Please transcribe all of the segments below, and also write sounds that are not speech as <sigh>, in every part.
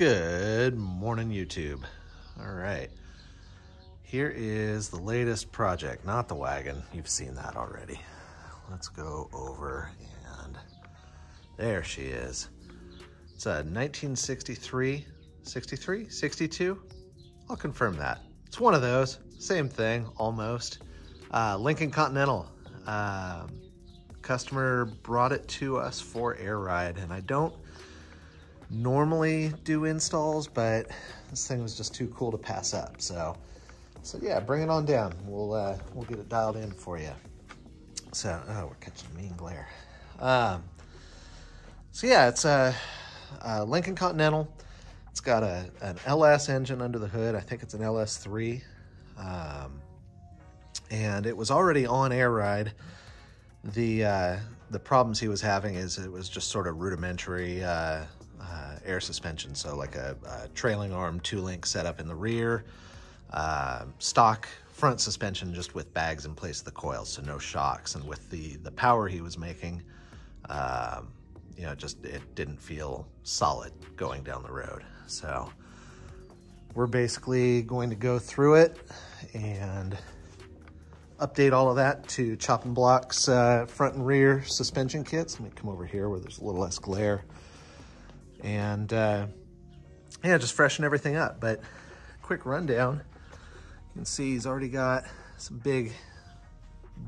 Good morning, YouTube. All right. Here is the latest project, not the wagon. You've seen that already. Let's go over and there she is. It's a 1963, 63, 62? I'll confirm that. It's one of those. Same thing, almost. Uh, Lincoln Continental. Um, customer brought it to us for air ride, and I don't normally do installs, but this thing was just too cool to pass up. So, so yeah, bring it on down. We'll uh, we'll get it dialed in for you. So, oh, we're catching mean glare. Um, so yeah, it's a, a Lincoln Continental. It's got a an LS engine under the hood. I think it's an LS3. Um, and it was already on air ride. The uh, the problems he was having is it was just sort of rudimentary uh, air suspension. So like a, a, trailing arm two link setup in the rear, uh, stock front suspension just with bags in place of the coils, so no shocks. And with the the power he was making, um, you know, just it didn't feel solid going down the road. So we're basically going to go through it and update all of that to Choppin' Block's uh, front and rear suspension kits. Let me come over here where there's a little less glare and uh, yeah, just freshen everything up. But quick rundown, you can see he's already got some big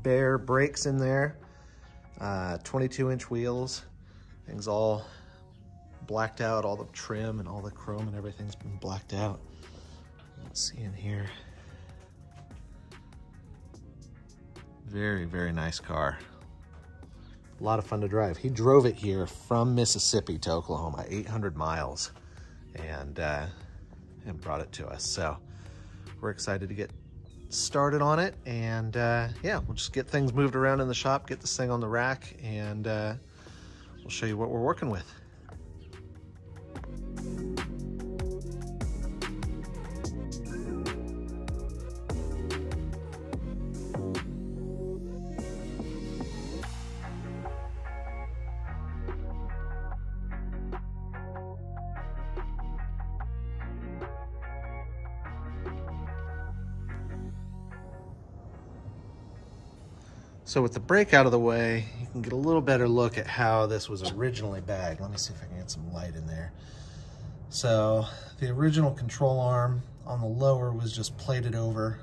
Baer brakes in there, uh, 22 inch wheels, things all blacked out, all the trim and all the chrome and everything's been blacked out. Let's see in here. Very, very nice car a lot of fun to drive. He drove it here from Mississippi to Oklahoma, 800 miles, and, uh, and brought it to us. So we're excited to get started on it. And uh, yeah, we'll just get things moved around in the shop, get this thing on the rack, and uh, we'll show you what we're working with. So with the brake out of the way, you can get a little better look at how this was originally bagged. Let me see if I can get some light in there. So the original control arm on the lower was just plated over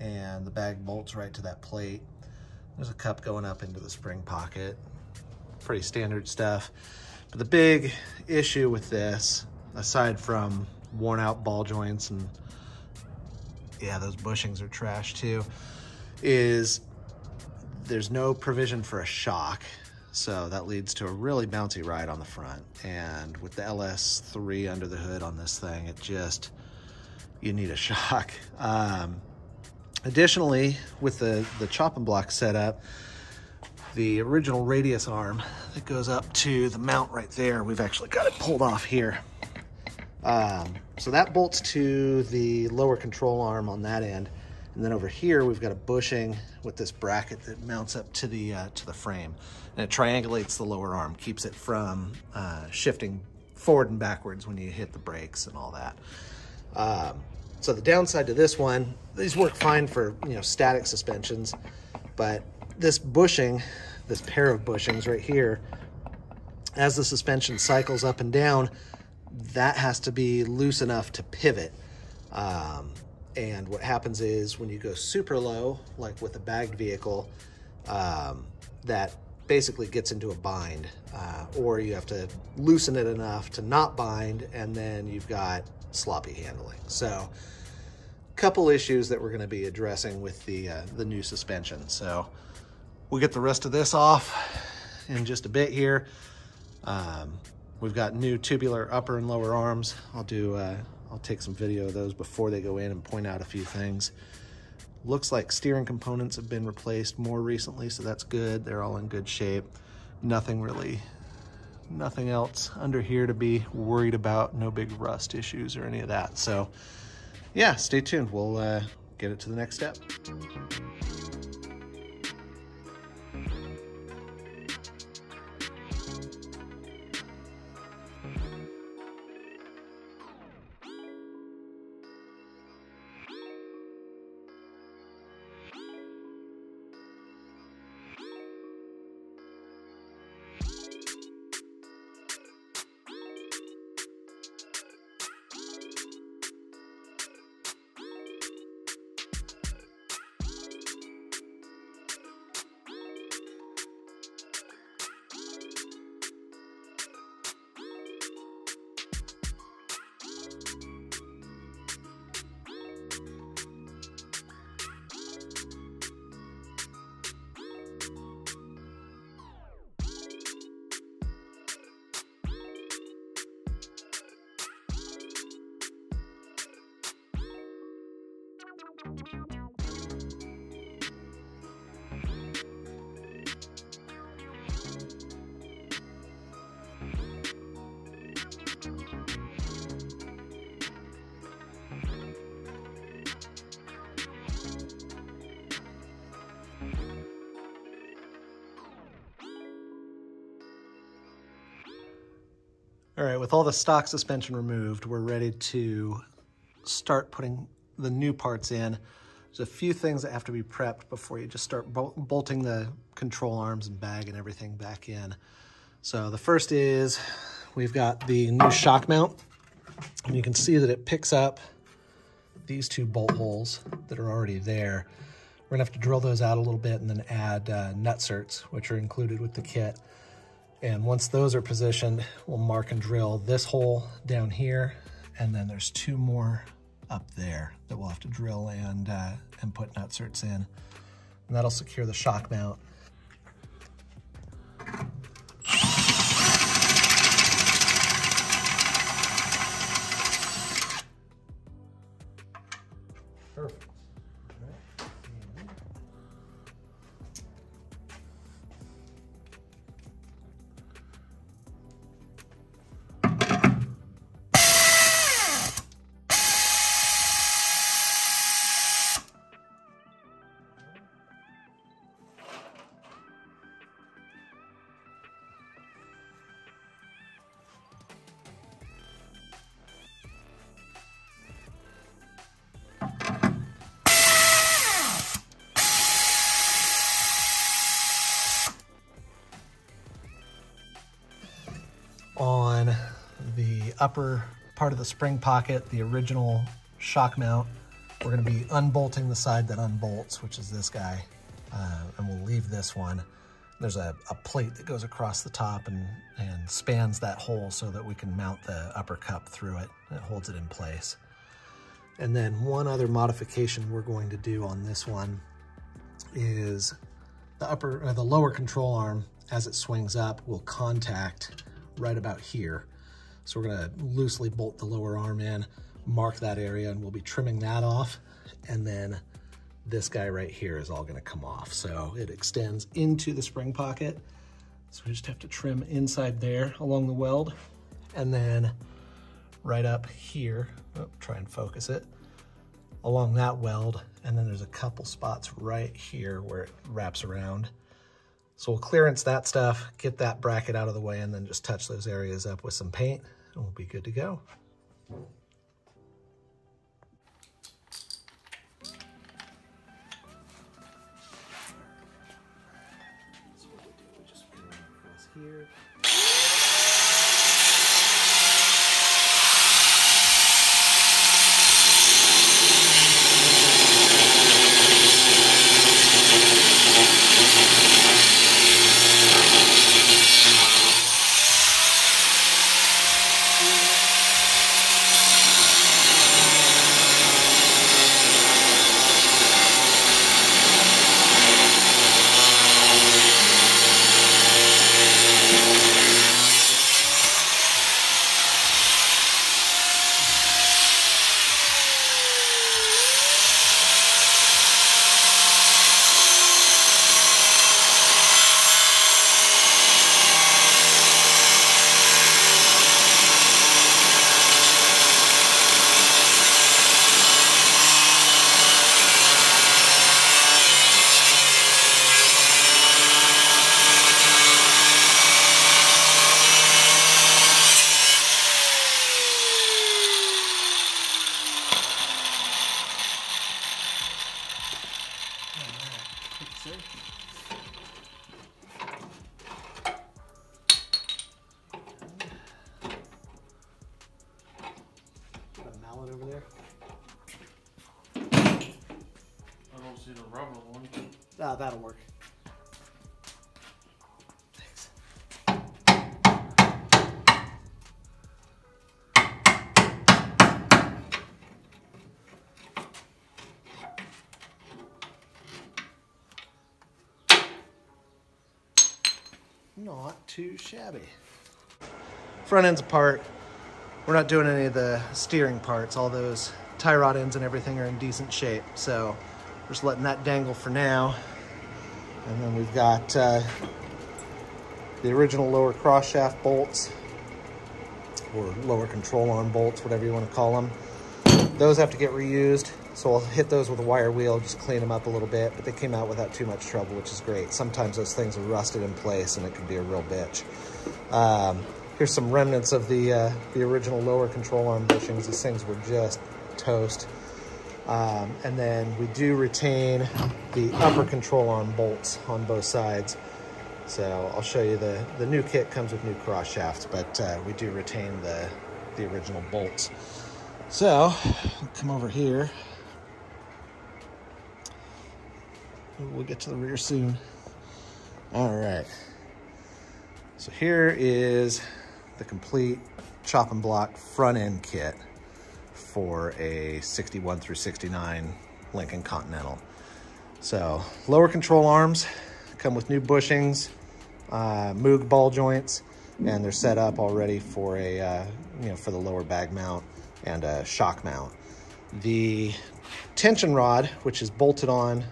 and the bag bolts right to that plate. There's a cup going up into the spring pocket. Pretty standard stuff. But the big issue with this, aside from worn out ball joints and yeah, those bushings are trash too, is there's no provision for a shock. So that leads to a really bouncy ride on the front. And with the LS3 under the hood on this thing, it just, you need a <laughs> shock. Um, additionally, with the, the Choppin' Block setup, the original radius arm that goes up to the mount right there, we've actually got it pulled off here. Um, so that bolts to the lower control arm on that end. And then over here, we've got a bushing with this bracket that mounts up to the, uh, to the frame. And it triangulates the lower arm, keeps it from uh, shifting forward and backwards when you hit the brakes and all that. Um, so the downside to this one, these work fine for you know static suspensions, but this bushing, this pair of bushings right here, as the suspension cycles up and down, that has to be loose enough to pivot. Um, and what happens is when you go super low, like with a bagged vehicle, um, that basically gets into a bind, uh, or you have to loosen it enough to not bind, and then you've got sloppy handling. So, couple issues that we're going to be addressing with the uh, the new suspension. So, we'll get the rest of this off in just a bit here. Um, we've got new tubular upper and lower arms. I'll do uh, I'll take some video of those before they go in and point out a few things. Looks like steering components have been replaced more recently, so that's good. They're all in good shape. Nothing really, nothing else under here to be worried about. No big rust issues or any of that. So yeah, stay tuned. We'll uh, get it to the next step. All right, with all the stock suspension removed, we're ready to start putting the new parts in. There's a few things that have to be prepped before you just start bol bolting the control arms and bag and everything back in. So the first is we've got the new shock mount. And you can see that it picks up these two bolt holes that are already there. We're gonna have to drill those out a little bit and then add uh, nutserts, which are included with the kit. And once those are positioned, we'll mark and drill this hole down here. And then there's two more up there that we'll have to drill and, uh, and put nutserts in. And that'll secure the shock mount. Upper part of the spring pocket, the original shock mount. We're gonna be unbolting the side that unbolts, which is this guy, uh, and we'll leave this one. There's a, a, plate that goes across the top and, and spans that hole so that we can mount the upper cup through it. It holds it in place. And then one other modification we're going to do on this one is the upper, or the lower control arm, as it swings up, will contact right about here. So we're gonna loosely bolt the lower arm in, mark that area, and we'll be trimming that off. And then this guy right here is all gonna come off. So it extends into the spring pocket. So we just have to trim inside there along the weld. And then right up here, oh, try and focus it, along that weld. And then there's a couple spots right here where it wraps around. So we'll clearance that stuff, get that bracket out of the way, and then just touch those areas up with some paint, and we'll be good to go. Here. over there? I don't see the rubber one. Ah, that'll work. Thanks. Not too shabby. Front end's apart. We're not doing any of the steering parts. All those tie rod ends and everything are in decent shape. So just letting that dangle for now. And then we've got uh, the original lower cross shaft bolts or lower control arm bolts, whatever you want to call them. Those have to get reused. So I'll hit those with a wire wheel, just clean them up a little bit, but they came out without too much trouble, which is great. Sometimes those things are rusted in place and it can be a real bitch. Um, here's some remnants of the, uh, the original lower control arm bushings. These things were just toast. Um, and then we do retain the upper control arm bolts on both sides. So I'll show you the, the new kit comes with new cross shafts, but uh, we do retain the, the original bolts. So come over here. We'll get to the rear soon. All right. So here is the complete Choppin' Block front end kit for a 61 through 69 Lincoln Continental. So lower control arms come with new bushings, uh, Moog ball joints, and they're set up already for a, uh, you know, for the lower bag mount and a shock mount. The tension rod, which is bolted on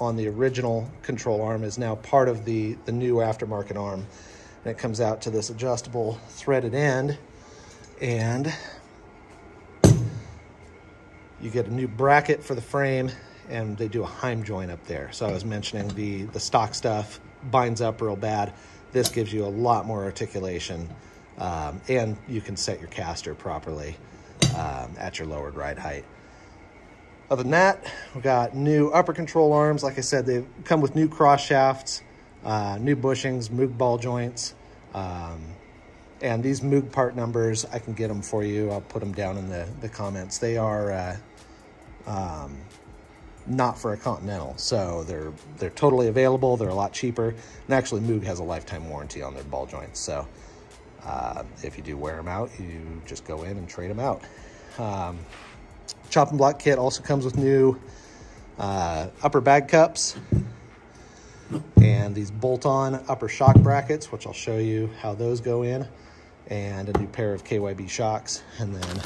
on the original control arm is now part of the, the new aftermarket arm. And it comes out to this adjustable threaded end and you get a new bracket for the frame and they do a Heim joint up there. So I was mentioning the, the stock stuff binds up real bad. This gives you a lot more articulation um, and you can set your caster properly um, at your lowered ride height. Other than that, we've got new upper control arms. Like I said, they come with new cross shafts, uh, new bushings, Moog ball joints. Um, and these Moog part numbers, I can get them for you. I'll put them down in the, the comments. They are uh, um, not for a Continental, so they're they're totally available. They're a lot cheaper. And actually, Moog has a lifetime warranty on their ball joints. So uh, if you do wear them out, you just go in and trade them out. Um, Choppin' Block kit also comes with new uh, upper bag cups and these bolt-on upper shock brackets, which I'll show you how those go in, and a new pair of KYB shocks, and then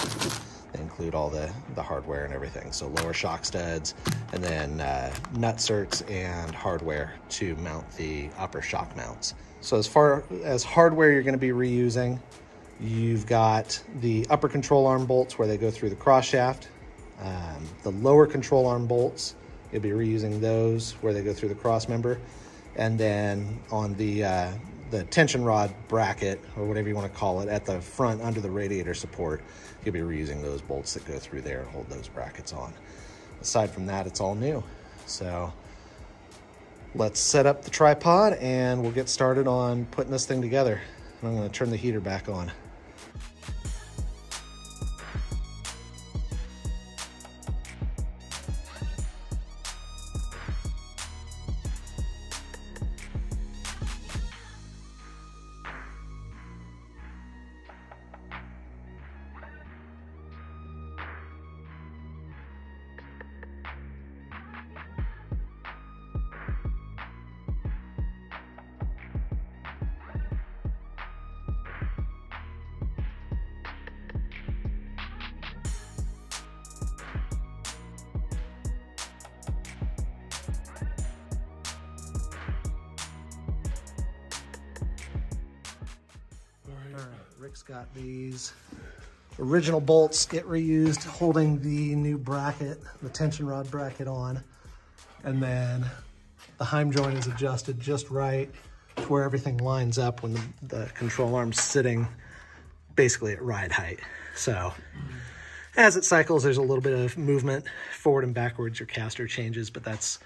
they include all the, the hardware and everything. So lower shock studs, and then uh, nutserts and hardware to mount the upper shock mounts. So as far as hardware you're gonna be reusing, you've got the upper control arm bolts where they go through the cross shaft, um, the lower control arm bolts, you'll be reusing those where they go through the cross member. And then on the, uh, the tension rod bracket, or whatever you want to call it, at the front under the radiator support, you'll be reusing those bolts that go through there and hold those brackets on. Aside from that, it's all new. So let's set up the tripod and we'll get started on putting this thing together. I'm going to turn the heater back on. Original bolts get reused holding the new bracket, the tension rod bracket on. And then the Heim joint is adjusted just right to where everything lines up when the, the control arm's sitting basically at ride height. So as it cycles, there's a little bit of movement forward and backwards. Your caster changes, but that's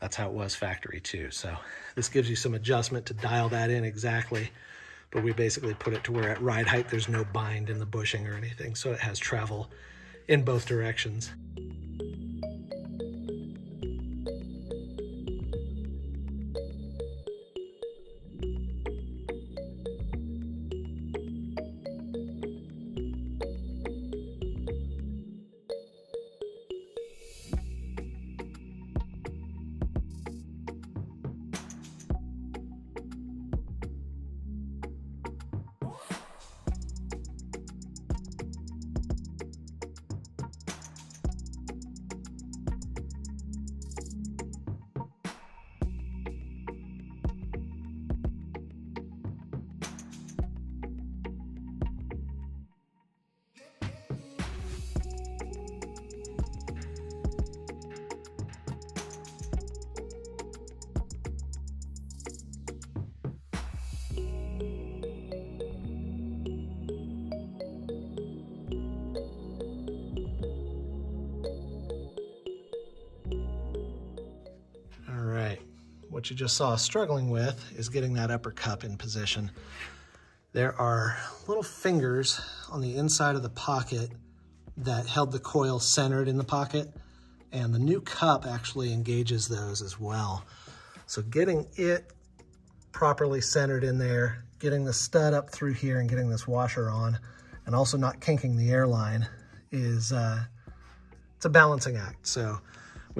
that's how it was factory too. So this gives you some adjustment to dial that in exactly but we basically put it to where at ride height there's no bind in the bushing or anything, so it has travel in both directions. What you just saw struggling with is getting that upper cup in position. There are little fingers on the inside of the pocket that held the coil centered in the pocket, and the new cup actually engages those as well. So getting it properly centered in there, getting the stud up through here and getting this washer on, and also not kinking the airline is, uh, it's a balancing act. So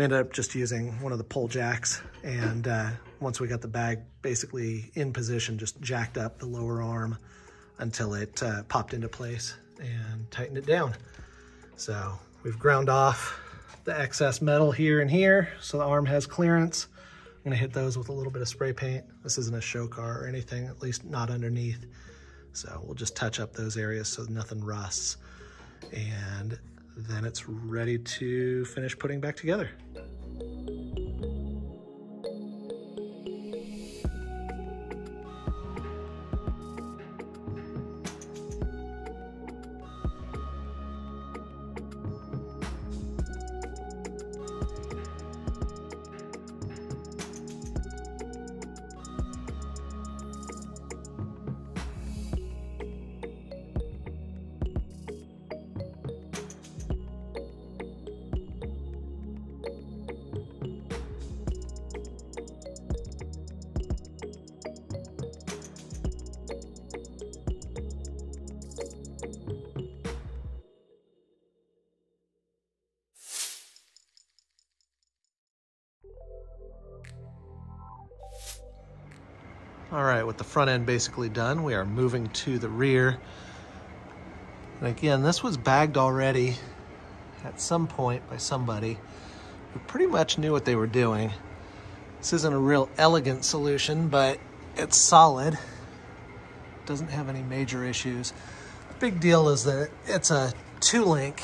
we ended up just using one of the pole jacks and uh, once we got the bag basically in position, just jacked up the lower arm until it uh, popped into place and tightened it down. So we've ground off the excess metal here and here so the arm has clearance. I'm gonna hit those with a little bit of spray paint. This isn't a show car or anything, at least not underneath. So we'll just touch up those areas so nothing rusts. And then it's ready to finish putting back together. Front end basically done, we are moving to the rear. And again, this was bagged already at some point by somebody who pretty much knew what they were doing. This isn't a real elegant solution, but it's solid. Doesn't have any major issues. The big deal is that it's a two link.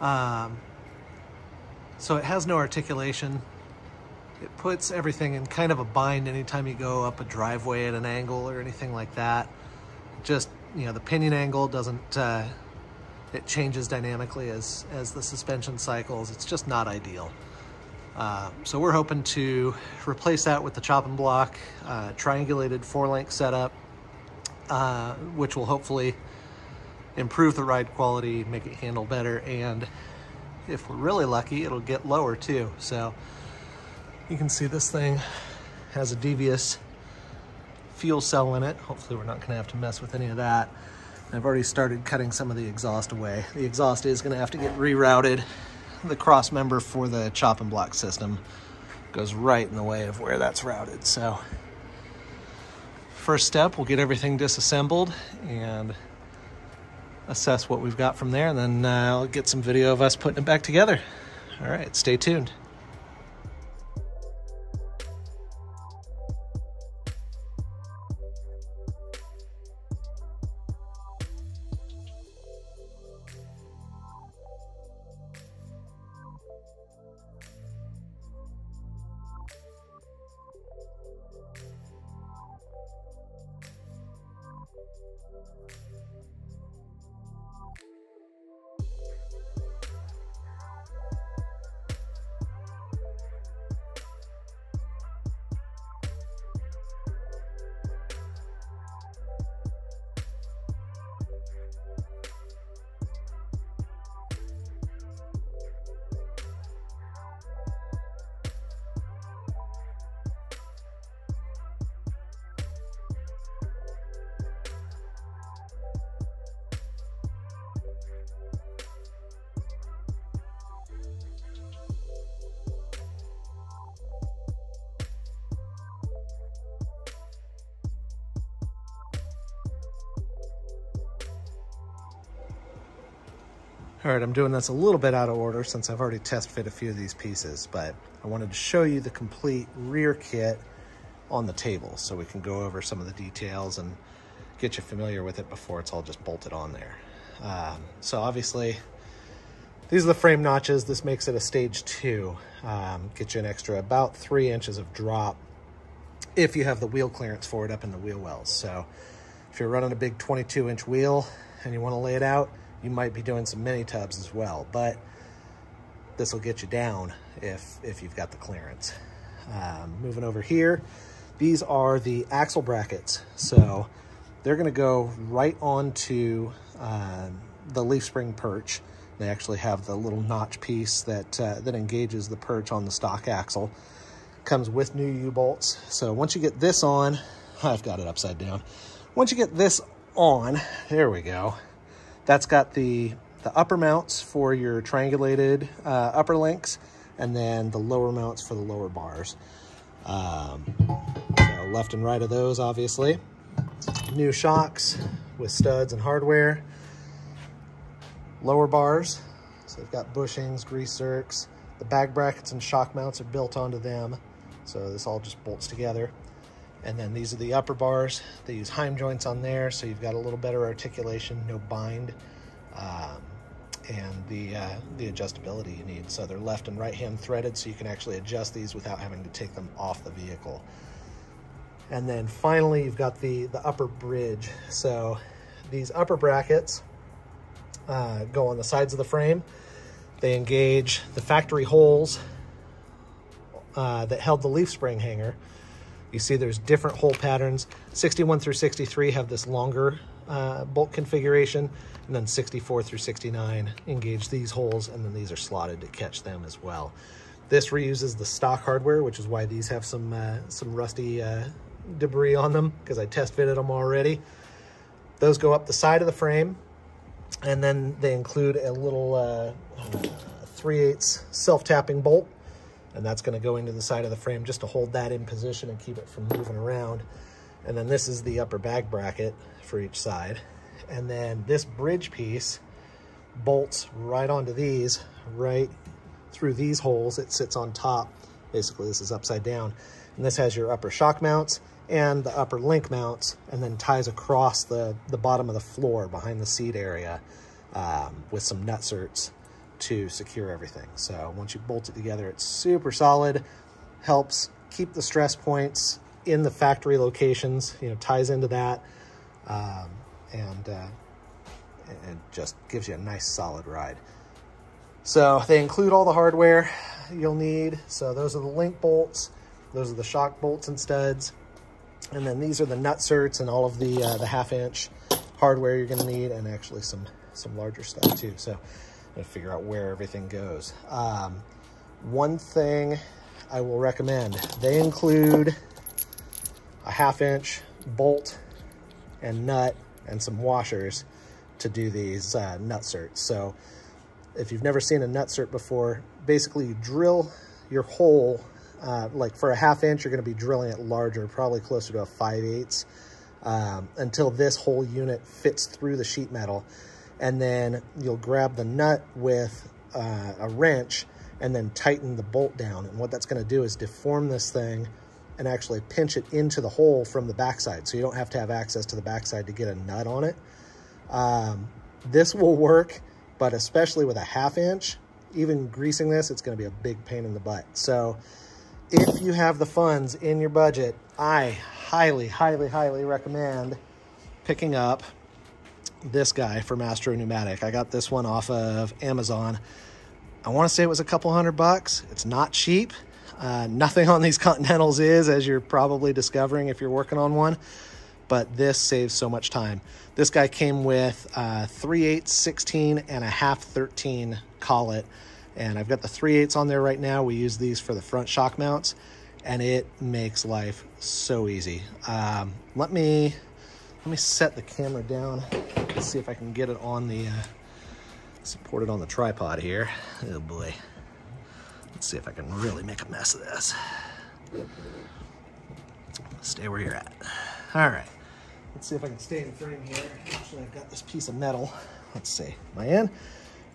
Um, so it has no articulation. It puts everything in kind of a bind anytime you go up a driveway at an angle or anything like that. Just, you know, the pinion angle doesn't, uh, it changes dynamically as, as the suspension cycles. It's just not ideal. Uh, so we're hoping to replace that with the Choppin' Block, uh, triangulated four link setup, uh, which will hopefully improve the ride quality, make it handle better, and if we're really lucky, it'll get lower too. So you can see this thing has a devious fuel cell in it. Hopefully we're not gonna have to mess with any of that. I've already started cutting some of the exhaust away. The exhaust is gonna have to get rerouted. The cross member for the Choppin' Block system goes right in the way of where that's routed. So first step, we'll get everything disassembled and assess what we've got from there. And then uh, I'll get some video of us putting it back together. All right, stay tuned. All right, I'm doing this a little bit out of order since I've already test fit a few of these pieces, but I wanted to show you the complete rear kit on the table so we can go over some of the details and get you familiar with it before it's all just bolted on there. Um, so obviously, these are the frame notches. This makes it a stage two. Um, get you an extra about three inches of drop if you have the wheel clearance for it up in the wheel wells. So if you're running a big 22 inch wheel and you wanna lay it out, you might be doing some mini tubs as well, but this will get you down if, if you've got the clearance. Um, moving over here, these are the axle brackets. So they're gonna go right onto uh, the leaf spring perch. They actually have the little notch piece that, uh, that engages the perch on the stock axle. Comes with new U-bolts. So once you get this on, I've got it upside down. Once you get this on, there we go. That's got the, the upper mounts for your triangulated uh, upper links and then the lower mounts for the lower bars. Um, so left and right of those, obviously. New shocks with studs and hardware. Lower bars, so they've got bushings, grease zerks. The bag brackets and shock mounts are built onto them. So this all just bolts together. And then these are the upper bars. They use Heim joints on there, so you've got a little better articulation, no bind. Um, and the, uh, the adjustability you need. So they're left and right hand threaded so you can actually adjust these without having to take them off the vehicle. And then finally, you've got the, the upper bridge. So these upper brackets uh, go on the sides of the frame. They engage the factory holes uh, that held the leaf spring hanger. You see there's different hole patterns. 61 through 63 have this longer uh, bolt configuration, and then 64 through 69 engage these holes, and then these are slotted to catch them as well. This reuses the stock hardware, which is why these have some uh, some rusty uh, debris on them, because I test fitted them already. Those go up the side of the frame, and then they include a little uh, 3 8 self-tapping bolt, and that's going to go into the side of the frame just to hold that in position and keep it from moving around. And then this is the upper bag bracket for each side. And then this bridge piece bolts right onto these, right through these holes. It sits on top. Basically, this is upside down. And this has your upper shock mounts and the upper link mounts, and then ties across the, the bottom of the floor behind the seat area um, with some nutserts to secure everything. So once you bolt it together, it's super solid, helps keep the stress points in the factory locations, you know, ties into that, um, and, uh, and just gives you a nice solid ride. So they include all the hardware you'll need. So those are the link bolts, those are the shock bolts and studs, and then these are the nutserts and all of the uh, the half inch hardware you're gonna need, and actually some some larger stuff too. So I'm figure out where everything goes. Um, one thing I will recommend, they include a half inch bolt and nut and some washers to do these uh, nutserts. So if you've never seen a nutsert before, basically you drill your hole, uh, like for a half inch, you're gonna be drilling it larger, probably closer to a 5 eighths, um, until this whole unit fits through the sheet metal. And then you'll grab the nut with uh, a wrench and then tighten the bolt down. And what that's gonna do is deform this thing and actually pinch it into the hole from the backside. So you don't have to have access to the backside to get a nut on it. Um, this will work, but especially with a half inch, even greasing this, it's gonna be a big pain in the butt. So if you have the funds in your budget, I highly, highly, highly recommend picking up this guy from Astro Pneumatic. I got this one off of Amazon. I wanna say it was a couple hundred bucks. It's not cheap. Uh, nothing on these <laughs> Continentals is, as you're probably discovering if you're working on one, but this saves so much time. This guy came with uh, 3 8 16 and a half 13 collet, and I've got the 3 8 on there right now. We use these for the front shock mounts, and it makes life so easy. Um, let me let me set the camera down. Let's see if I can get it on the uh, on the tripod here. Oh boy. Let's see if I can really make a mess of this. Stay where you're at. All right. Let's see if I can stay in frame here. Actually, I've got this piece of metal. Let's see. Am I in?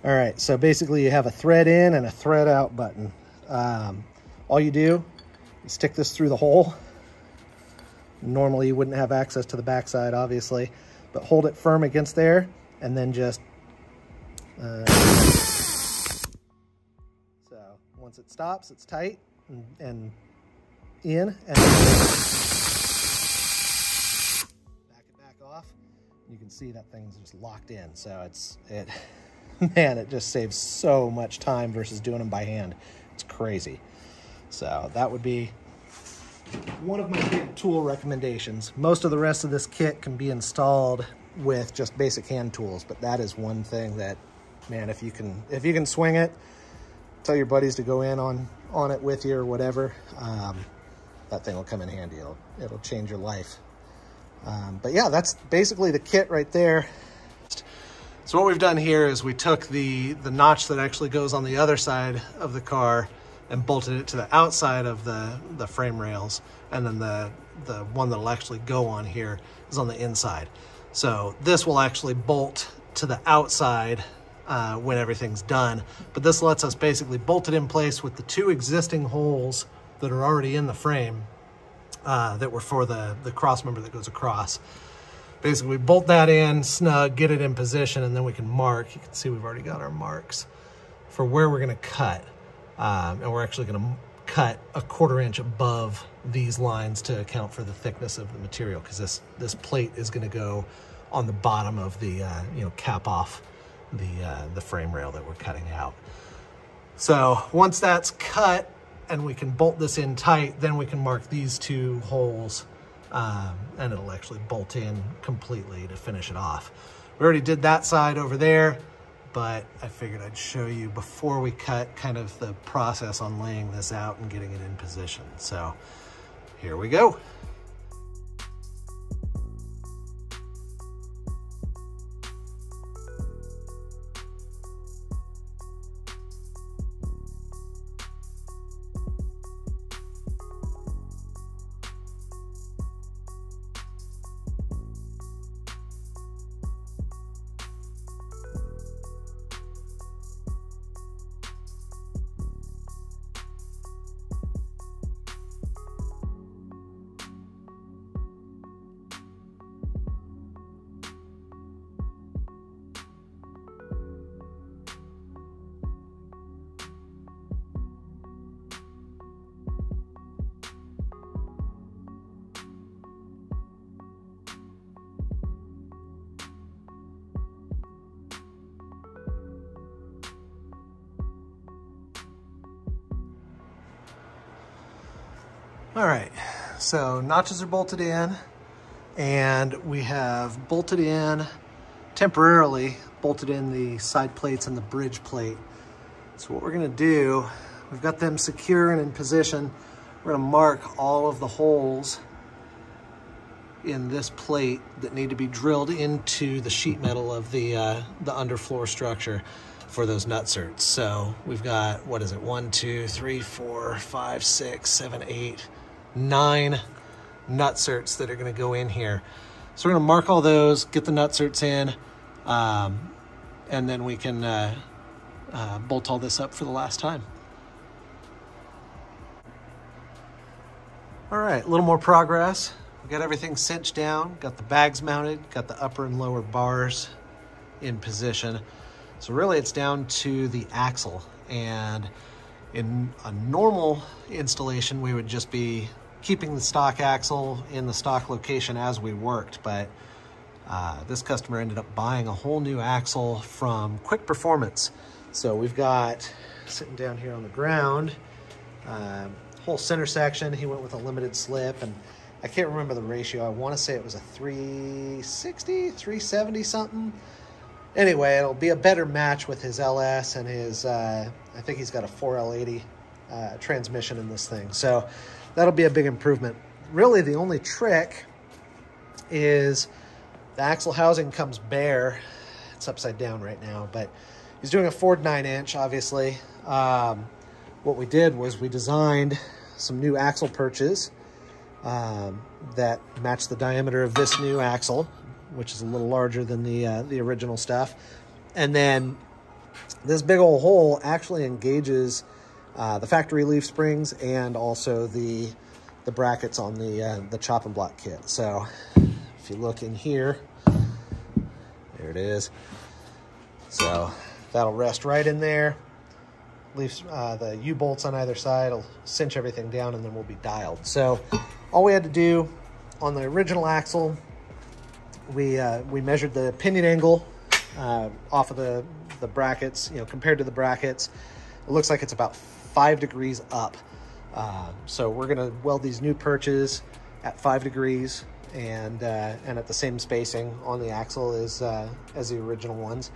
All right. So basically, you have a thread in and a thread out button. Um, all you do is stick this through the hole. Normally, you wouldn't have access to the backside, obviously, but hold it firm against there and then just uh, once it stops, it's tight and, and in, and back it back off. You can see that thing's just locked in. So it's, it, <laughs> man, it just saves so much time versus doing them by hand. It's crazy. So that would be one of my big tool recommendations. Most of the rest of this kit can be installed with just basic hand tools, but that is one thing that, man, if you can if you can swing it, tell your buddies to go in on on it with you or whatever. Um, that thing will come in handy. It'll it'll change your life. Um, but yeah, that's basically the kit right there. So what we've done here is we took the the notch that actually goes on the other side of the car and bolted it to the outside of the, the frame rails. And then the, the one that'll actually go on here is on the inside. So this will actually bolt to the outside uh, when everything's done. But this lets us basically bolt it in place with the two existing holes that are already in the frame uh, that were for the, the cross member that goes across. Basically, we bolt that in, snug, get it in position, and then we can mark. You can see we've already got our marks for where we're gonna cut. Um, and we're actually going to cut a quarter inch above these lines to account for the thickness of the material because this this plate is going to go on the bottom of the uh, you know cap off the uh, the frame rail that we're cutting out. So once that's cut and we can bolt this in tight, then we can mark these two holes um, and it'll actually bolt in completely to finish it off. We already did that side over there but I figured I'd show you before we cut kind of the process on laying this out and getting it in position. So here we go. Notches are bolted in and we have bolted in, temporarily bolted in the side plates and the bridge plate. So what we're gonna do, we've got them secure and in position. We're gonna mark all of the holes in this plate that need to be drilled into the sheet metal of the, uh, the underfloor structure for those nutserts. So we've got, what is it, one, two, three, four, five, six, seven, eight, nine nutserts that are going to go in here. So we're going to mark all those, get the nutserts in, um, and then we can uh, uh, bolt all this up for the last time. All right, a little more progress. We got everything cinched down, got the bags mounted, got the upper and lower bars in position. So really it's down to the axle and in a normal installation, we would just be keeping the stock axle in the stock location as we worked, but uh, this customer ended up buying a whole new axle from Quick Performance. So we've got, sitting down here on the ground, uh, whole center section, he went with a limited slip, and I can't remember the ratio. I want to say it was a 360, 370 something. Anyway, it'll be a better match with his LS and his, uh, I think he's got a 4L80 uh, transmission in this thing. So that'll be a big improvement. Really, the only trick is the axle housing comes bare. It's upside down right now, but he's doing a Ford 9-inch, obviously. Um, what we did was we designed some new axle perches um, that match the diameter of this new axle, which is a little larger than the, uh, the original stuff. And then this big old hole actually engages uh, the factory leaf springs and also the the brackets on the uh, the Choppin' Block kit. So if you look in here, there it is. So that'll rest right in there. Leaves uh, the U-bolts on either side will cinch everything down and then we'll be dialed. So all we had to do on the original axle, we uh, we measured the pinion angle uh, off of the the brackets, you know, compared to the brackets. It looks like it's about five degrees up Uh, so we're gonna weld these new perches at five degrees and uh, and at the same spacing on the axle as uh, as the original ones,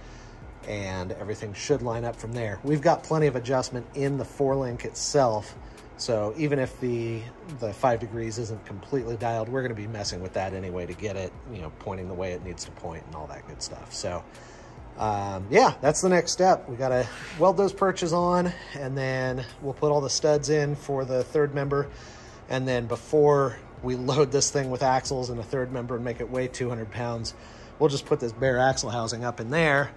and everything should line up from there. We've got plenty of adjustment in the four-link itself, so even if the the five degrees isn't completely dialed, we're going to be messing with that anyway to get it, you know, pointing the way it needs to point and all that good stuff. So. Um, yeah, that's the next step. We got to weld those perches on and then we'll put all the studs in for the third member. And then before we load this thing with axles and a third member and make it weigh 200 pounds, we'll just put this bare axle housing up in there,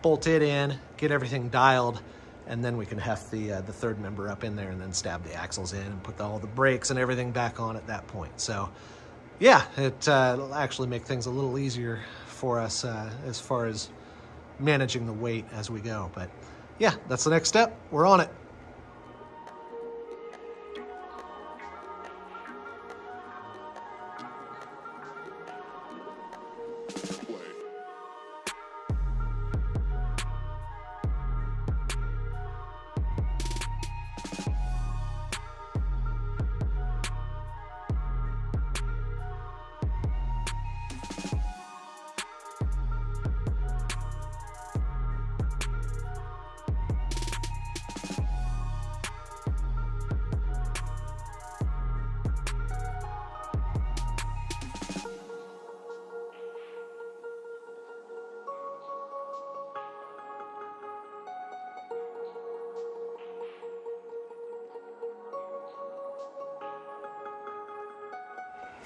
bolt it in, get everything dialed, and then we can heft the, uh, the third member up in there and then stab the axles in and put all the brakes and everything back on at that point. So yeah, it uh, will actually make things a little easier for us uh, as far as managing the weight as we go. But yeah, that's the next step. We're on it.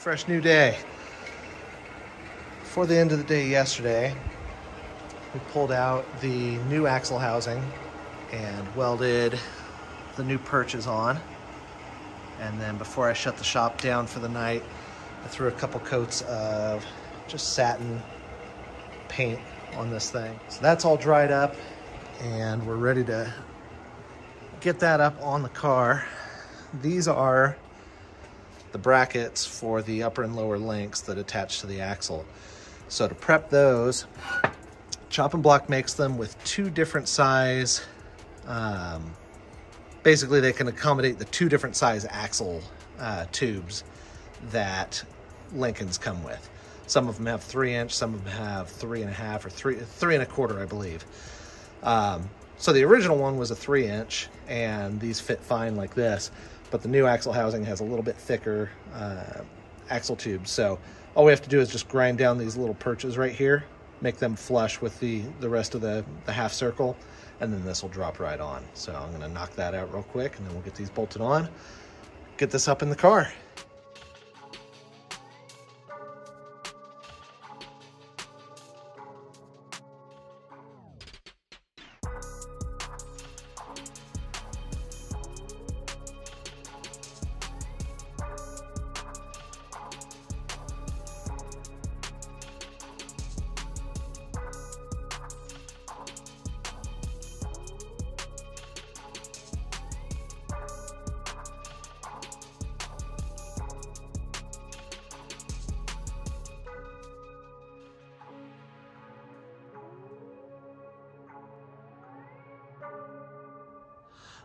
Fresh new day. Before the end of the day yesterday, we pulled out the new axle housing and welded the new perches on. And then before I shut the shop down for the night, I threw a couple coats of just satin paint on this thing. So that's all dried up and we're ready to get that up on the car. These are the brackets for the upper and lower links that attach to the axle. So to prep those, Choppin' Block makes them with two different size, um, basically they can accommodate the two different size axle uh, tubes that Lincolns come with. Some of them have three inch, some of them have three and a half or three, three and a quarter, I believe. Um, so the original one was a three inch and these fit fine like this but the new axle housing has a little bit thicker uh, axle tubes. So all we have to do is just grind down these little perches right here, make them flush with the, the rest of the, the half circle, and then this will drop right on. So I'm gonna knock that out real quick and then we'll get these bolted on, get this up in the car.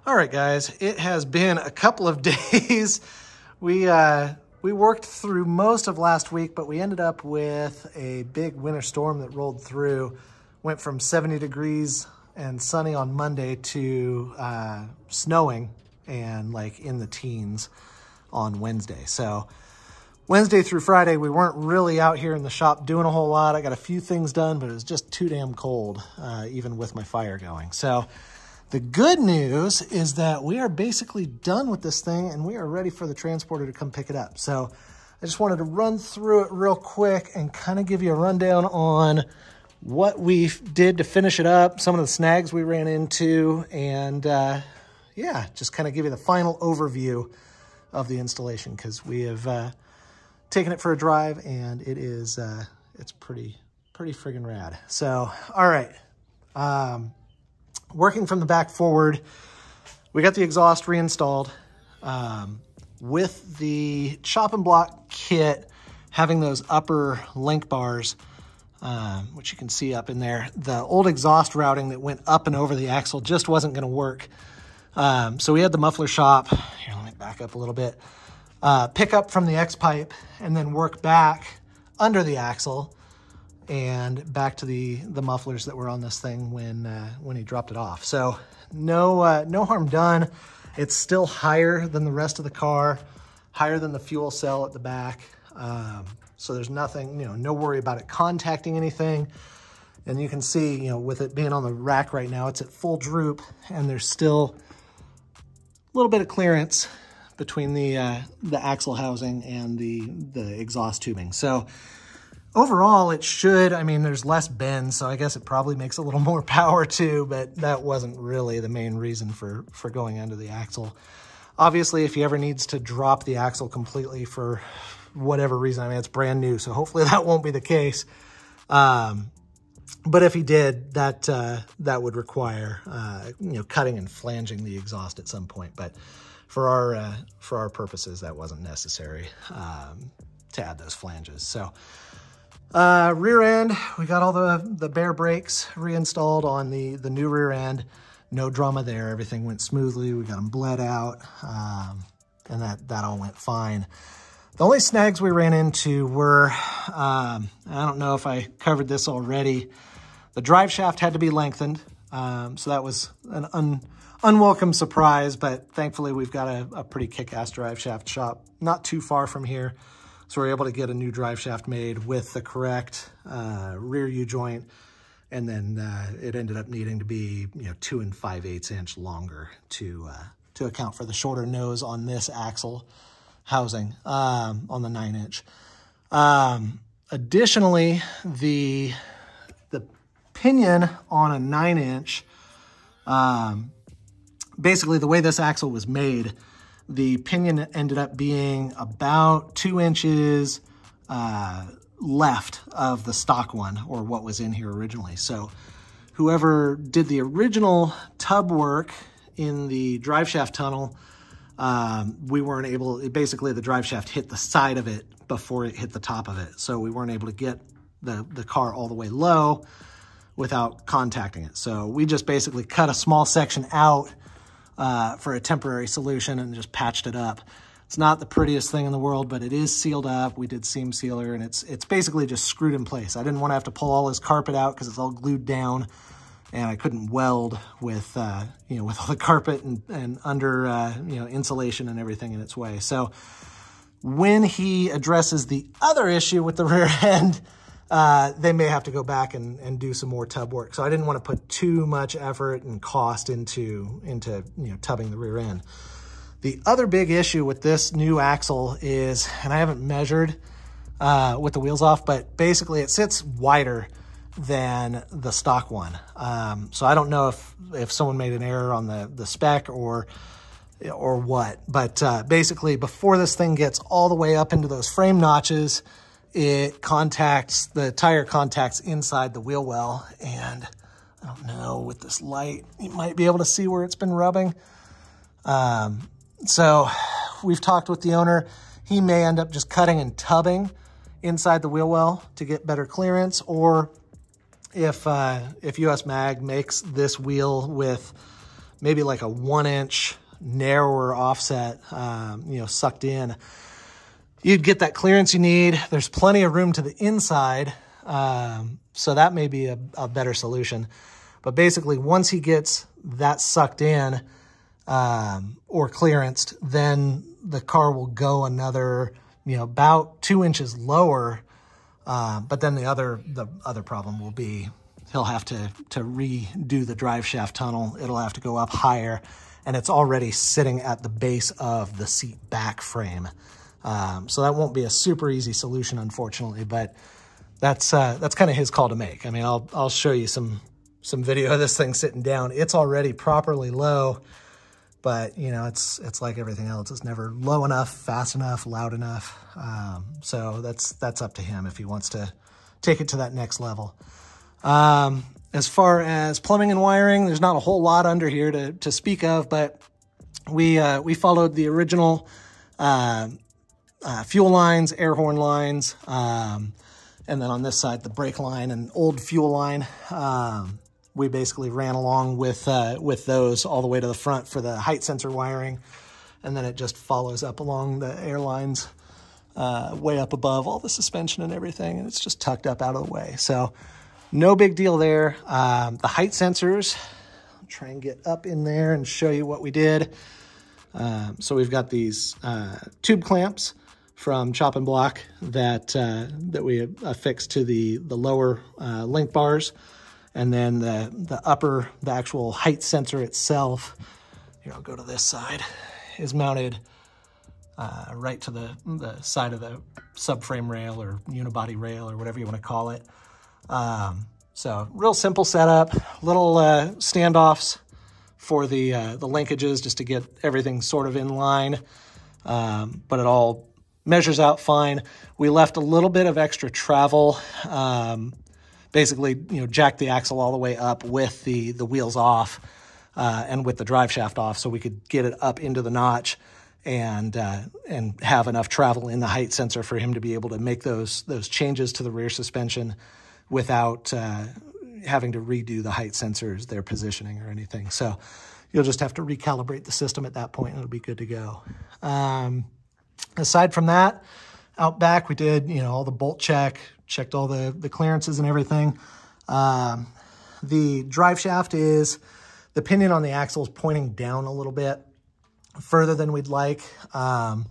All right, guys, it has been a couple of <laughs> days. we uh, we worked through most of last week, but we ended up with a big winter storm that rolled through. Went from 70 degrees and sunny on Monday to uh, snowing and like in the teens on Wednesday. So Wednesday through Friday, we weren't really out here in the shop doing a whole lot. I got a few things done, but it was just too damn cold, uh, even with my fire going. So the good news is that we are basically done with this thing and we are ready for the transporter to come pick it up. So I just wanted to run through it real quick and kind of give you a rundown on what we did to finish it up, some of the snags we ran into, and uh, yeah, just kind of give you the final overview of the installation because we have uh, taken it for a drive and it is, uh, it's pretty, pretty friggin' rad. So, all right. Um, working from the back forward, we got the exhaust reinstalled. Um, with the Choppin' Block kit having those upper link bars, um, which you can see up in there, the old exhaust routing that went up and over the axle just wasn't going to work. Um, so we had the muffler shop. Here, let me back up a little bit, uh, pick up from the X-pipe and then work back under the axle and back to the, the mufflers that were on this thing when, uh, when he dropped it off. So no, uh, no harm done. It's still higher than the rest of the car, higher than the fuel cell at the back. Um, so there's nothing, you know, no worry about it contacting anything. And you can see, you know, with it being on the rack right now, it's at full droop and there's still a little bit of clearance between the uh, the axle housing and the, the exhaust tubing. So overall it should, I mean, there's less bend, so I guess it probably makes a little <laughs> more power too, but that wasn't really the main reason for, for going under the axle. Obviously, if he ever needs to drop the axle completely for whatever reason, I mean, it's brand new, so hopefully <laughs> that won't be the case. Um, but if he did, that uh, that would require uh, you know cutting and flanging the exhaust at some point. But for our uh, for our purposes, that wasn't necessary um, to add those flanges. So uh, rear end, we got all the, the Baer brakes reinstalled on the, the new rear end. No drama there. Everything went smoothly. We got them bled out, um, and that, that all went fine. The only snags we ran into were, um, I don't know if I covered this already. The drive shaft had to be lengthened, um, so that was an un, unwelcome surprise, but thankfully we've got a, a pretty kick-ass drive shaft shop not too far from here. So we're able to get a new drive shaft made with the correct uh, rear U-joint. And then uh, it ended up needing to be, you know, two and five eighths inch longer to, uh, to account for the shorter nose on this axle housing um, on the nine inch. Um, additionally, the, the pinion on a nine inch, um, basically the way this axle was made, the pinion ended up being about two inches uh, left of the stock one or what was in here originally. So whoever did the original tub work in the drive shaft tunnel, um, we weren't able, basically the drive shaft hit the side of it before it hit the top of it. So we weren't able to get the, the car all the way low without contacting it. So we just basically cut a small section out uh, for a temporary solution and just patched it up. It's not the prettiest thing in the world, but it is sealed up. We did seam sealer and it's it's basically just screwed in place. I didn't want to have to pull all this carpet out because it's all glued down and I couldn't weld with, uh, you know, with all the carpet and, and under, uh, you know, insulation and everything in its way. So when he addresses the other issue with the <laughs> rear end, uh, they may have to go back and, and do some more tub work. So I didn't want to put too much effort and cost into, into you know, tubbing the rear end. The other big issue with this new axle is, and I haven't measured uh, with the wheels off, but basically it sits wider than the stock one. Um, so I don't know if, if someone made an error on the, the spec or or what, but uh, basically before this thing gets all the way up into those frame notches, it contacts, the tire contacts inside the wheel well. And I don't know, with this light, you might be able to see where it's been rubbing. Um, so we've talked with the owner. He may end up just cutting and tubbing inside the wheel well to get better clearance. Or if, uh, if US Mag makes this wheel with maybe like a one inch narrower offset, um, you know, sucked in, you'd get that clearance you need. There's plenty of room to the inside, um, so that may be a, a, better solution. But basically, once he gets that sucked in um, or clearanced, then the car will go another, you know, about two inches lower. Uh, but then the other the other problem will be he'll have to to redo the drive shaft tunnel. It'll have to go up higher, and it's already sitting at the base of the seat back frame. Um, so that won't be a super easy solution, unfortunately, but that's uh, that's kind of his call to make. I mean, I'll I'll show you some some video of this thing sitting down. It's already properly low, but you know, it's it's like everything else. It's never low enough, fast enough, loud enough. Um, so that's that's up to him if he wants to take it to that next level. Um, as far as plumbing and wiring, there's not a whole lot under here to to speak of, but we uh, we followed the original. Uh, uh, fuel lines, air horn lines, um, and then on this side, the brake line and old fuel line. Um, we basically ran along with, uh, with those all the way to the front for the height sensor wiring. and then it just follows up along the airlines uh, way up above all the suspension and everything, and it's just tucked up out of the way. So no big deal there. Um, the height sensors, I'll try and get up in there and show you what we did. Um, so we've got these uh, tube clamps from Choppin' Block that uh, that we affixed to the the lower uh, link bars, and then the the upper the actual height sensor itself. Here, I'll go to this side. Is mounted uh, right to the the side of the subframe rail or unibody rail or whatever you want to call it. Um, so real simple setup, little uh, standoffs for the uh, the linkages just to get everything sort of in line, um, but it all measures out fine. We left a little bit of extra travel, um, basically, you know, jack the axle all the way up with the the wheels off uh, and with the drive shaft off, so we could get it up into the notch and uh, and have enough travel in the height sensor for him to be able to make those those changes to the rear suspension without uh, having to redo the height sensors, their positioning or anything. So you'll just have to recalibrate the system at that point and it'll be good to go. Um, aside from that, out back we did, you know, all the bolt check, checked all the, the clearances and everything. Um, the drive shaft is, the pinion on the axle is pointing down a little bit further than we'd like. Um,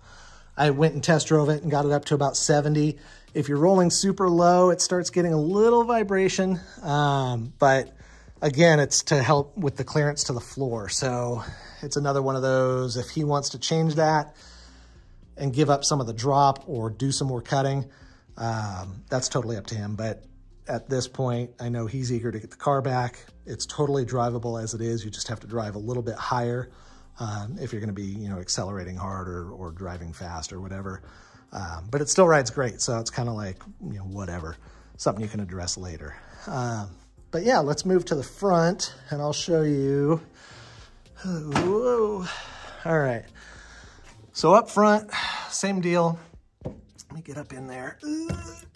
I went and test drove it and got it up to about 70. If you're rolling super low, it starts getting a little vibration, um, but again, it's to help with the clearance to the floor. So it's another one of those, if he wants to change that and give up some of the drop or do some more cutting, um, that's totally up to him. But at this point, I know he's eager to get the car back. It's totally drivable as it is. You just have to drive a little bit higher um, if you're gonna be, you know, accelerating hard or, or driving fast or whatever. Um, but it still rides great, so it's kind of like, you know, whatever, something you can address later. Um, but yeah, let's move to the front and I'll show you. Whoa. All right. So up front, <sighs> same deal. Let me get up in there.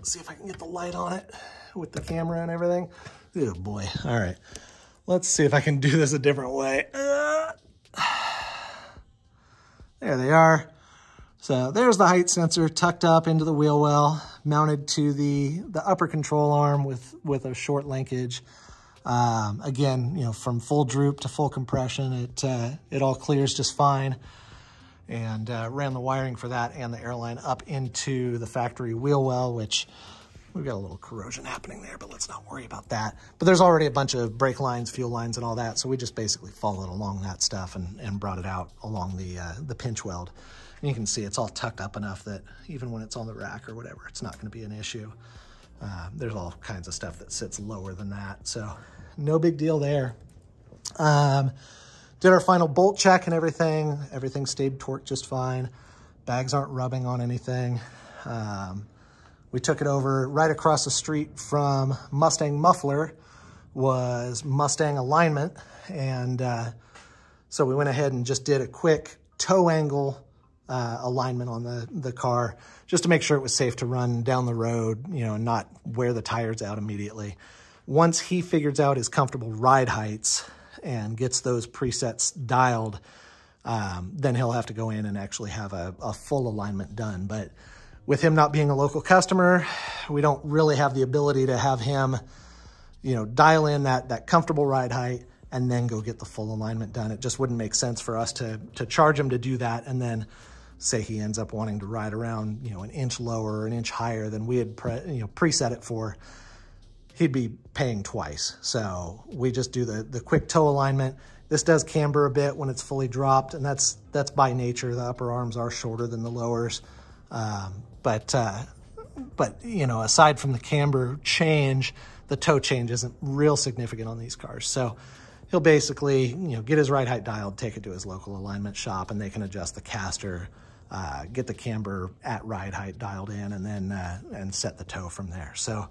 see if I can get the light on it with the camera and everything. Oh boy. All right. Let's see if I can do this a different way. <sighs> there they are. So there's the height sensor tucked up into the wheel well, mounted to the, the upper control arm with, with a short linkage. Um, again, you know, from full droop to full compression, it, uh, it all clears just fine. And uh, ran the wiring for that and the airline up into the factory wheel well, which we've got a little corrosion happening there, but let's not worry about that. But there's already a bunch of brake lines, fuel lines, and all that, so we just basically followed along that stuff and, and brought it out along the, uh, the pinch weld. And you can see it's all tucked up enough that even when it's on the rack or whatever, it's not gonna be an issue. Uh, there's all kinds of stuff that sits lower than that. So no big deal there. Um, did our final bolt check and everything. Everything stayed torqued just fine. Bags aren't rubbing on anything. Um, we took it over right across the street from Mustang Muffler was Mustang Alignment. And uh, so we went ahead and just did a quick toe angle uh, alignment on the, the car just to make sure it was safe to run down the road, you know, and not wear the tires out immediately. Once he figures out his comfortable ride heights and gets those presets dialed, um, then he'll have to go in and actually have a, a full alignment done. But with him not being a local customer, we don't really have the ability to have him, you know, dial in that, that comfortable ride height and then go get the full alignment done. It just wouldn't make sense for us to, to charge him to do that and then say he ends up wanting to ride around, you know, an inch lower or an inch higher than we had you know, preset it for, he'd be paying twice. So we just do the, the quick toe alignment. This does camber a bit when it's fully dropped, and that's that's by nature. The upper arms are shorter than the lowers. Um, but, uh, but, you know, aside from the camber change, the toe change isn't real significant on these cars. So he'll basically, you know, get his ride height dialed, take it to his local alignment shop, and they can adjust the caster uh, get the camber at ride height dialed in and then uh, and set the toe from there. So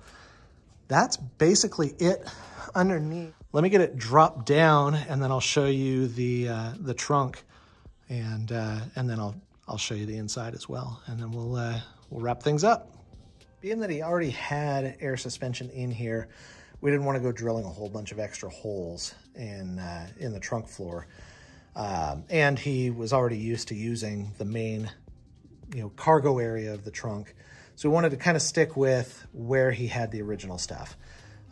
that's basically it underneath. Let me get it dropped down and then I'll show you the uh, the trunk and uh, and then I'll I'll show you the inside as well and then we'll uh, we'll wrap things up. Being that he already had air suspension in here, we didn't want to go drilling a whole bunch of extra holes in uh, in the trunk floor. Um, and he was already used to using the main, you know, cargo area of the trunk. So we wanted to kind of stick with where he had the original stuff.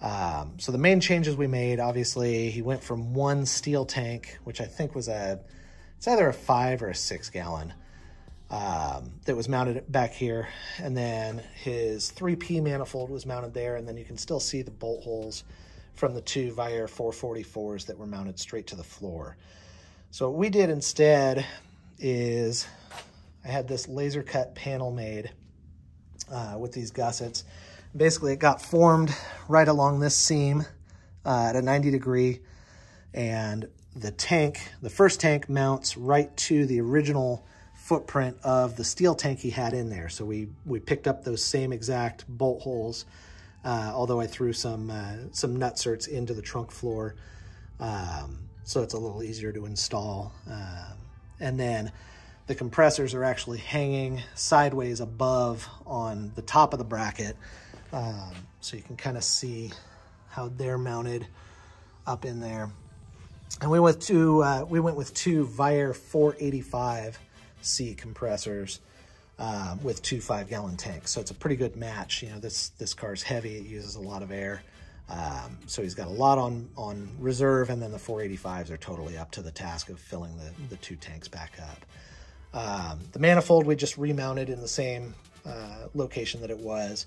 Um, so the main changes we made, obviously, he went from one steel tank, which I think was a, it's either a five or a six gallon, um, that was mounted back here. And then his 3P manifold was mounted there. And then you can still see the bolt holes from the two Viair 444s that were mounted straight to the floor. So what we did instead is I had this laser cut panel made uh, with these gussets. Basically, it got formed right along this seam uh, at a 90 degree, and the tank, the first tank mounts right to the original footprint of the steel tank he had in there. So we, we picked up those same exact bolt holes, uh, although I threw some, uh, some nutserts into the trunk floor. Um, so it's a little easier to install. Um, and then the compressors are actually hanging sideways above on the top of the bracket. Um, so you can kind of see how they're mounted up in there. And we went to uh, we went with two Viair 485 C compressors uh, with two five gallon tanks. So it's a pretty good match. You know, this, this car's heavy. It uses a lot of air. Um, so he's got a lot on, on reserve and then the 485s are totally up to the task of filling the, the two tanks back up. Um, the manifold we just remounted in the same uh, location that it was.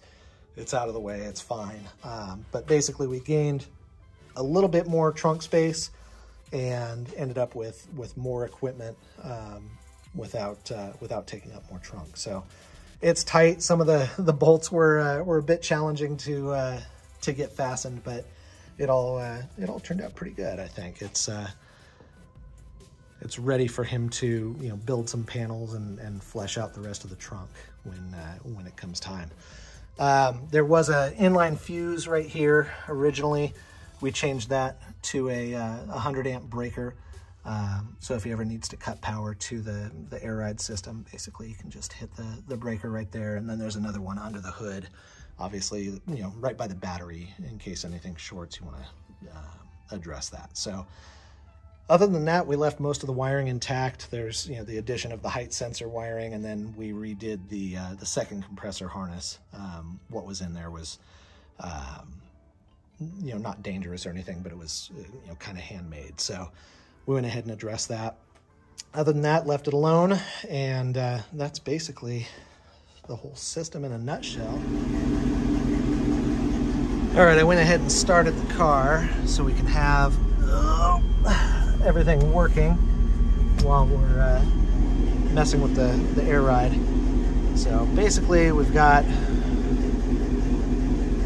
It's out of the way, it's fine. Um, but basically we gained a little bit more trunk space and ended up with, with more equipment um, without uh, without taking up more trunk. So it's tight. Some of the the bolts were uh, were a bit challenging to uh, to get fastened, but it all uh, it all turned out pretty good. I think it's uh, it's ready for him to you know build some panels and and flesh out the rest of the trunk when uh, when it comes time. Um, there was an inline fuse right here originally. We changed that to a, uh, 100 amp breaker. Um, so if he ever needs to cut power to the, the air ride system, basically you can just hit the, the breaker right there. And then there's another one under the hood, obviously, you know, right by the battery in case anything shorts, you want to uh, address that. So other than that, we left most of the wiring intact. There's, you know, the addition of the height sensor wiring, and then we redid the uh, the second compressor harness. Um, what was in there was, um, you know, not dangerous or anything, but it was, uh, you know, kind of handmade. So we went ahead and addressed that. Other than that, left it alone, and uh, that's basically the whole system in a nutshell. All right, I went ahead and started the car so we can have uh, everything working while we're uh, messing with the, the air ride. So basically we've got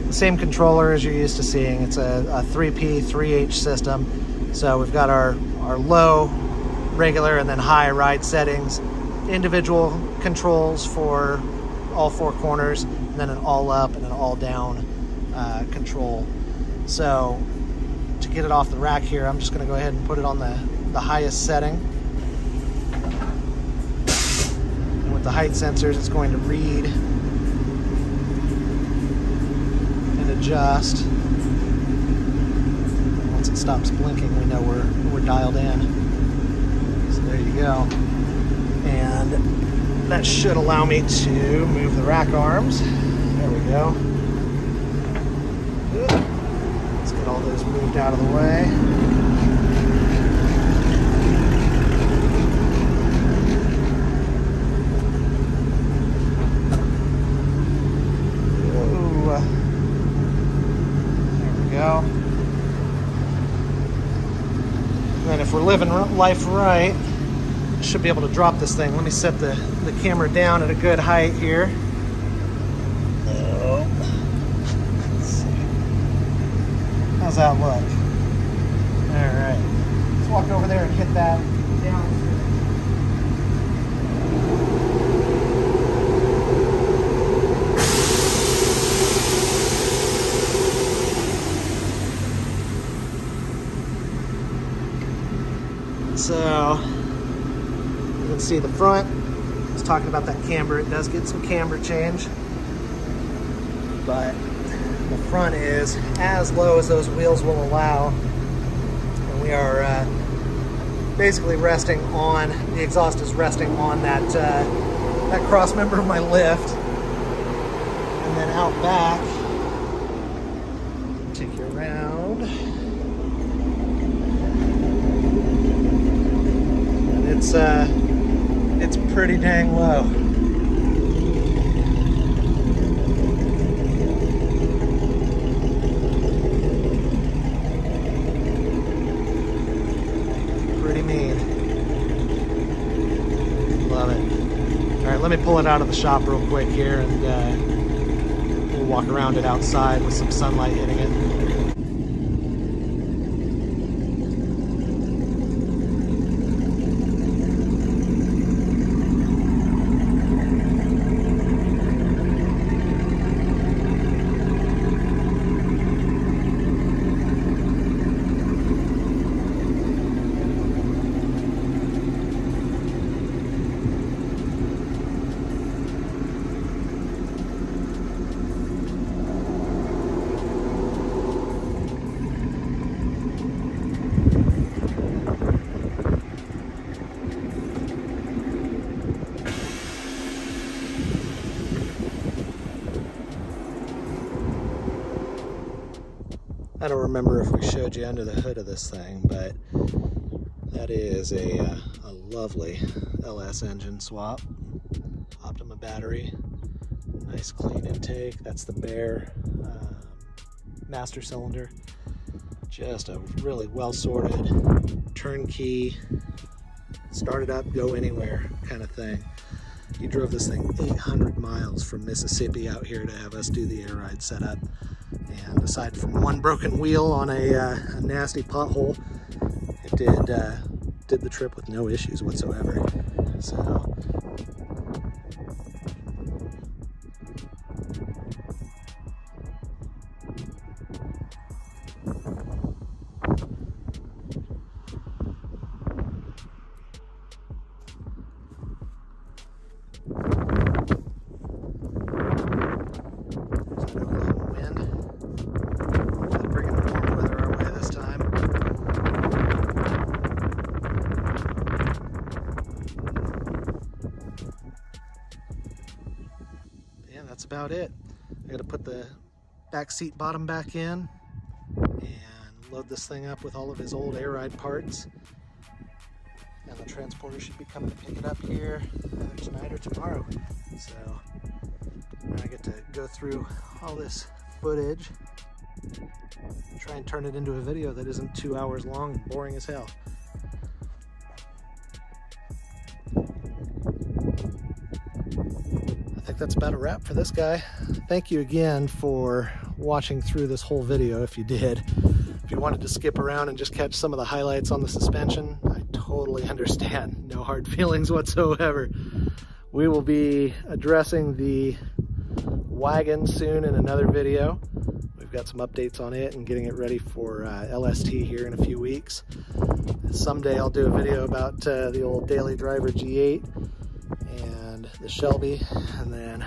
the same controller as you're used to seeing. It's a, a 3P, 3H system. So we've got our, our low, regular, and then high ride settings, individual controls for all four corners, and then an all up and an all down uh, control. So get it off the rack here, I'm just gonna go ahead and put it on the, the highest setting. And with the height sensors, it's going to read and adjust. Once it stops blinking, we know we're, we're dialed in. So there you go. And that should allow me to move the rack arms. There we go. Let's get all those moved out of the way. There we go. And if we're living life right, should be able to drop this thing. Let me set the, the camera down at a good height here. Oh. Let's see. How's that look? All right. Let's walk over there and hit that down. So, you can see the front. I was talking about that camber. It does get some camber change. But the front is as low as those wheels will allow. And we are uh, basically resting on, the exhaust is resting on that, uh, that cross member of my lift. And then out back, take you around. And it's, uh, it's pretty dang low. Pretty mean. Love it. All right, let me pull it out of the shop real quick here and uh, we'll walk around it outside with some sunlight hitting it. I don't remember if we showed you under the hood of this thing, but that is a, uh, a lovely LS engine swap. Optima battery, nice clean intake. That's the Baer uh, master cylinder. Just a really well sorted, turnkey, start it up, go anywhere kind of thing. You drove this thing 800 miles from Mississippi out here to have us do the air ride setup. Aside from one broken wheel on a, uh, a nasty pothole, it did uh, did the trip with no issues whatsoever. So. About it. I gotta put the back seat bottom back in and load this thing up with all of his old air ride parts. And the transporter should be coming to pick it up here either tonight or tomorrow. So I get to go through all this footage, try and turn it into a video that isn't two hours long and boring as hell. That's about a wrap for this guy. Thank you again for watching through this whole video if you did. If you wanted to skip around and just catch some of the highlights on the suspension, I totally <laughs> understand. No hard feelings whatsoever. We will be addressing the wagon soon in another video. We've got some updates on it and getting it ready for uh, LST here in a few weeks. Someday I'll do a video about uh, the old Daily Driver G8 and the Shelby, and then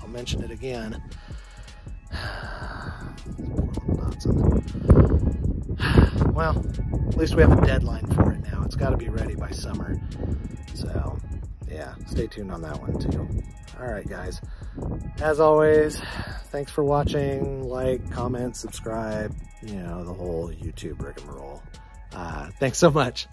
I'll mention it again. Well, at least we have a deadline for it now. It's got to be ready by summer. So, yeah, stay tuned on that one too. All right, guys. As always, thanks for watching. Like, comment, subscribe, you know, the whole YouTube rigmarole. Uh, thanks so much.